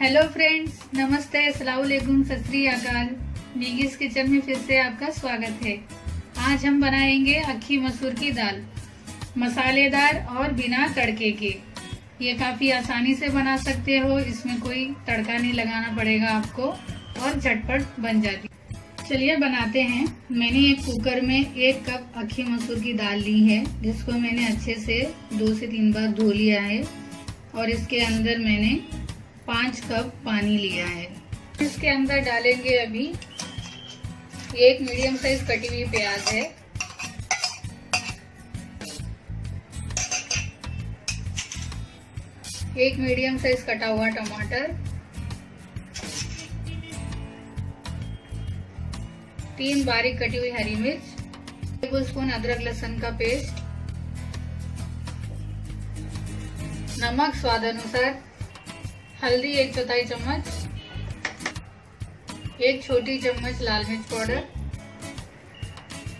Hello friends नमस्ते असलाकुम सत अकाल। नीगिस किचन में फिर से आपका स्वागत है। आज हम बनाएँगे अक्खी मसूर की दाल, मसालेदार और बिना तड़के के। ये काफ़ी आसानी से बना सकते हो, इसमें कोई तड़का नहीं लगाना पड़ेगा आपको, और झटपट बन जाती। चलिए बनाते हैं। मैंने एक कुकर में एक कप अक्खी मसूर की दाल ली है, जिसको मैंने अच्छे से दो से तीन बार धो लिया है, और इसके अंदर मैंने पाँच कप पानी लिया है। इसके अंदर डालेंगे अभी एक मीडियम साइज़ कटी हुई प्याज है। एक मीडियम साइज़ कटा हुआ टमाटर। तीन बारीक कटी हुई हरी मिर्च। टेबल स्पून अदरक लहसुन का पेस्ट नमक स्वाद अनुसार हल्दी एक चौथाई चम्मच, एक छोटी चम्मच लाल मिर्च पाउडर,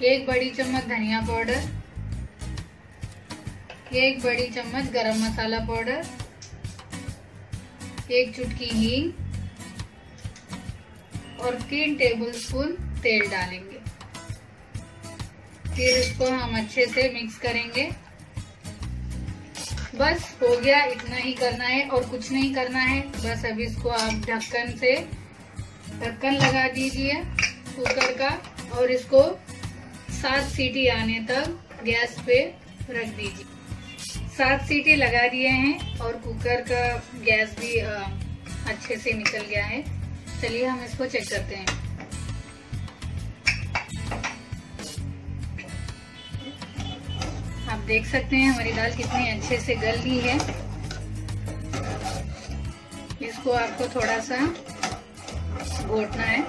एक बड़ी चम्मच धनिया पाउडर, एक बड़ी चम्मच गरम मसाला पाउडर, एक चुटकी हींग और तीन टेबल स्पून तेल डालेंगे। फिर इसको हम अच्छे से मिक्स करेंगे। बस हो गया, इतना ही करना है और कुछ नहीं करना है। बस अब इसको आप ढक्कन से, ढक्कन लगा दीजिए कुकर का और इसको सात सीटी आने तक गैस पे रख दीजिए। सात सीटी लगा दिए हैं और कुकर का गैस भी अच्छे से निकल गया है। चलिए हम इसको चेक करते हैं। देख सकते हैं, हमारी दाल कितनी अच्छे से गल गई है। इसको आपको थोड़ा सा घोटना है।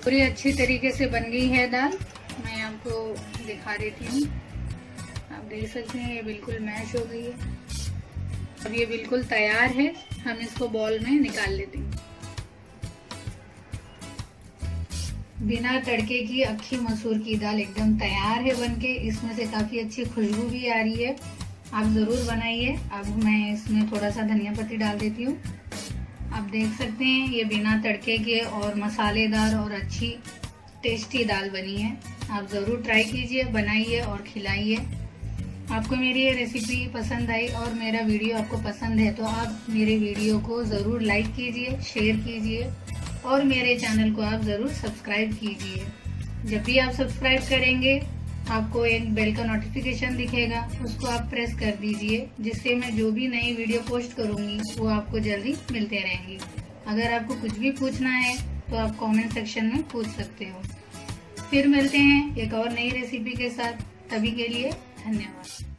पूरी अच्छी तरीके से बन गई है दाल। मैं आपको दिखा देती हूँ। आप देख सकते हैं, ये बिल्कुल मैश हो गई है। अब ये बिल्कुल तैयार है। हम इसको बॉल में निकाल लेते हैं। बिना तड़के की अक्खी मसूर की दाल एकदम तैयार है बनके। इसमें से काफ़ी अच्छी खुशबू भी आ रही है। आप ज़रूर बनाइए। अब मैं इसमें थोड़ा सा धनिया पत्ती डाल देती हूँ। आप देख सकते हैं, ये बिना तड़के के और मसालेदार और अच्छी टेस्टी दाल बनी है। आप ज़रूर ट्राई कीजिए, बनाइए और खिलाइए। आपको मेरी ये रेसिपी पसंद आई और मेरा वीडियो आपको पसंद है तो आप मेरे वीडियो को ज़रूर लाइक कीजिए, शेयर कीजिए। और मेरे चैनल को आप ज़रूर सब्सक्राइब कीजिए। जब भी आप सब्सक्राइब करेंगे, आपको एक बेल का नोटिफिकेशन दिखेगा, उसको आप प्रेस कर दीजिए, जिससे मैं जो भी नई वीडियो पोस्ट करूँगी, वो आपको जल्दी मिलते रहेंगी। अगर आपको कुछ भी पूछना है तो आप कमेंट सेक्शन में पूछ सकते हो। फिर मिलते हैं एक और नई रेसिपी के साथ। तभी के लिए धन्यवाद।